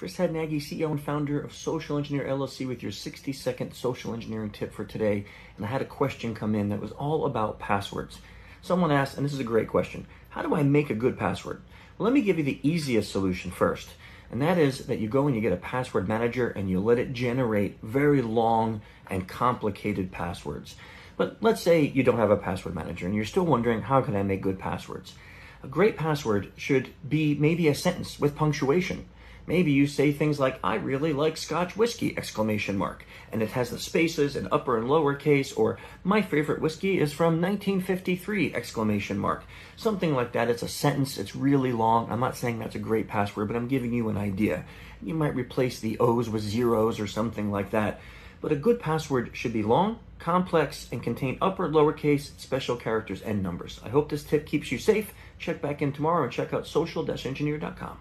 Chris Hadnagy, CEO and founder of Social Engineer LLC, with your 60 second social engineering tip for today. And I had a question come in that was all about passwords. Someone asked, and this is a great question How do I make a good password? Well, let me give you the easiest solution first. And that is that you go and you get a password manager and you let it generate very long and complicated passwords. But let's say you don't have a password manager and you're still wondering, how can I make good passwords? A great password should be maybe a sentence with punctuation. Maybe you say things like, I really like Scotch whiskey, exclamation mark. And it has the spaces in upper and lower case, or my favorite whiskey is from 1953, exclamation mark. Something like that. It's a sentence. It's really long. I'm not saying that's a great password, but I'm giving you an idea. You might replace the O's with zeros or something like that. But a good password should be long, complex, and contain upper and lowercase, special characters, and numbers. I hope this tip keeps you safe. Check back in tomorrow and check out social-engineer.com.